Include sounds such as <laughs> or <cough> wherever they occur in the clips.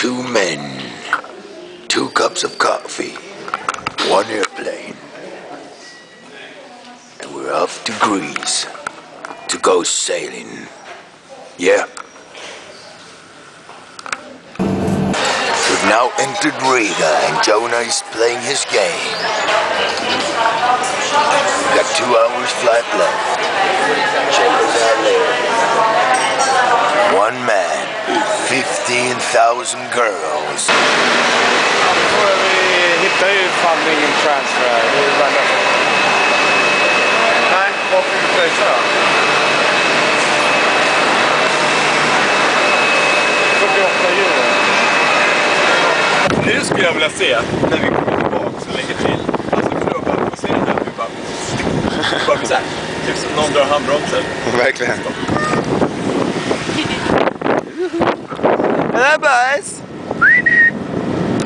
two men, two cups of coffee, one airplane. And we're off to Greece to go sailing. Yeah. We've now entered Riga and Jonah is playing his game. We've got two hours flight left. One man, 15,000 girls. Vi hittar ju fan ingen transfer här. Det är bara Nej, då? 48 euro. Nu skulle jag vilja se när vi kommer tillbaka och lägger till. Alltså klubbar och se den här. Vi bara... Bara. Typ som någon drar handbromsen. Verkligen. Hello, boys.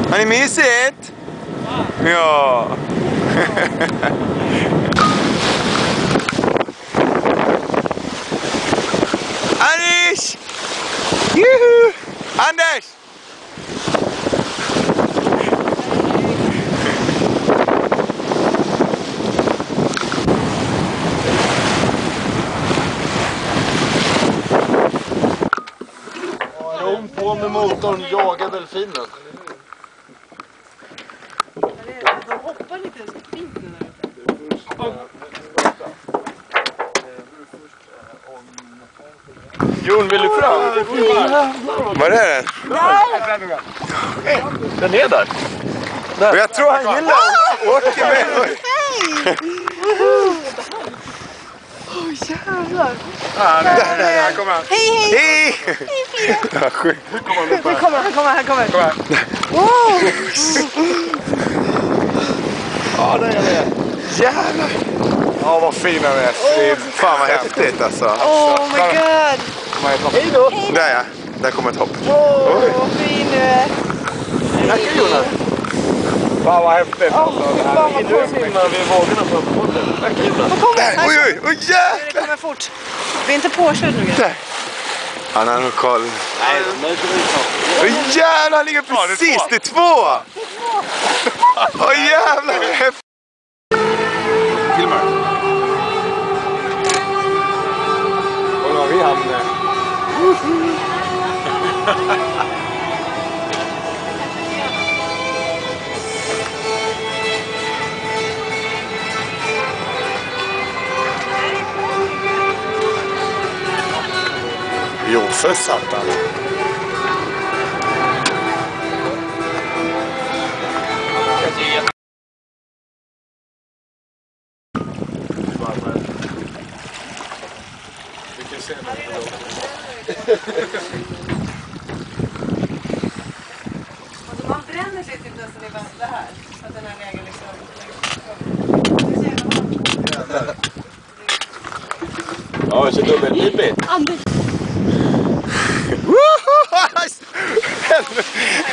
Honey, miss it? Yeah. <laughs> på med motorn, jaga delfinen. De hoppar lite så fint nu där ute. Jon, vill du fram? Var är den? Den är där. Och jag tror han gillar den. Åker med. Jävlar. Där, där, där kommer han. Hej hej! Hej! Ja, sjukt. Han kommer, han kommer, han kommer. Kom här. Wow! Ja, där är det. Jävlar. Ja, vad fin han är. Fy Fan vad häftigt alltså. Oh my god! Hej då. Där ja. Där kommer ett hopp. Åh, vad fin du är. Tackar Jonas. Fan vad häftigt. Alltså, det här. Fan vad Nu coolt. simmar vi i vågorna på? Där. Oj, oj, oj Det jäklar. kommer fort. Vi är inte påkörd nu. Där. Han har nog koll. Nej, jävlar, han ligger precis. Det är två. Oj jävlar. vad häftigt. Filmar. Kolla vad vi hamnar. <laughs> för satan. Vi kan se när det Alltså, man bränner sig typ nästan i det här. Att den här vägen liksom... Ja, jag kör dubbelpipigt.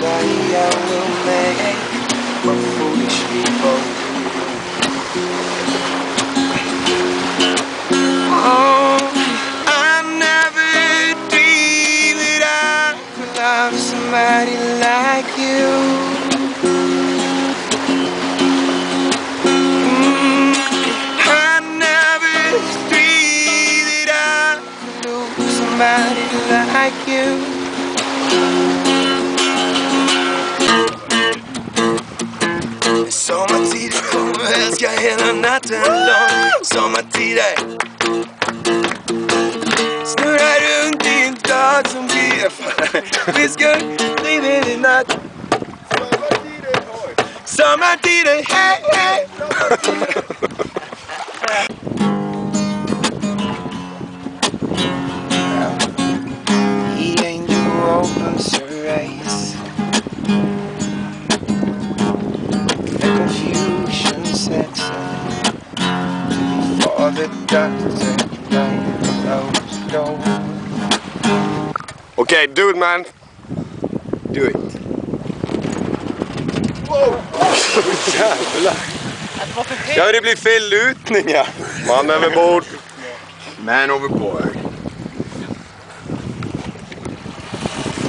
what desire will make for foolish people Oh, I never dreamed that I could love somebody like you I never dreamed that I could lose somebody like you. Hela natten lång Sommartider Snurrar runt i en dag som blir Viskar livet i natt Sommartider, hej hej Okej, do it man. Do it. Jävlar. Ja, det blir fel lutning ja. Man överbord. Man overboard.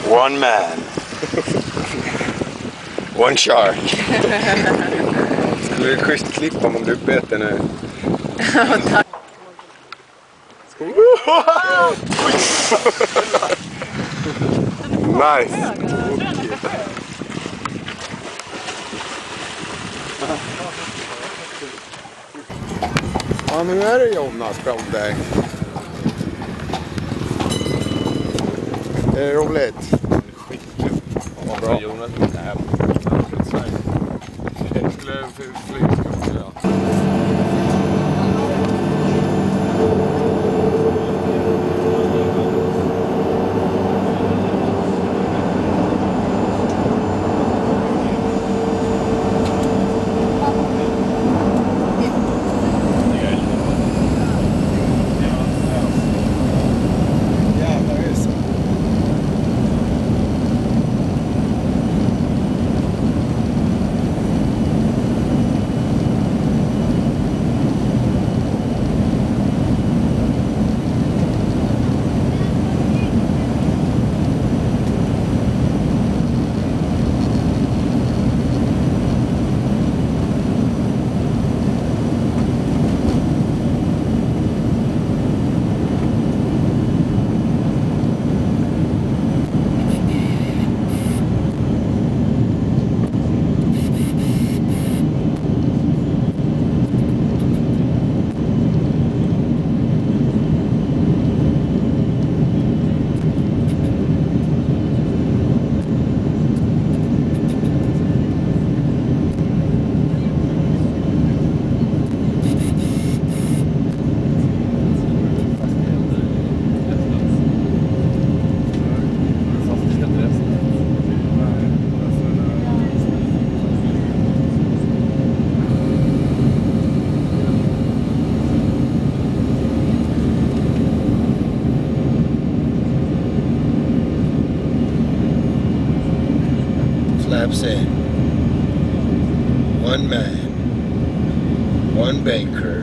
One man. One shark. Skulle det schysst klippa om man blir uppäten nu. Nice. Ja, nu är det Jonas från dig. Det är roligt. Vad bra. Jonas, nej. Jag skulle flyga. Flaps in. One man. One baker.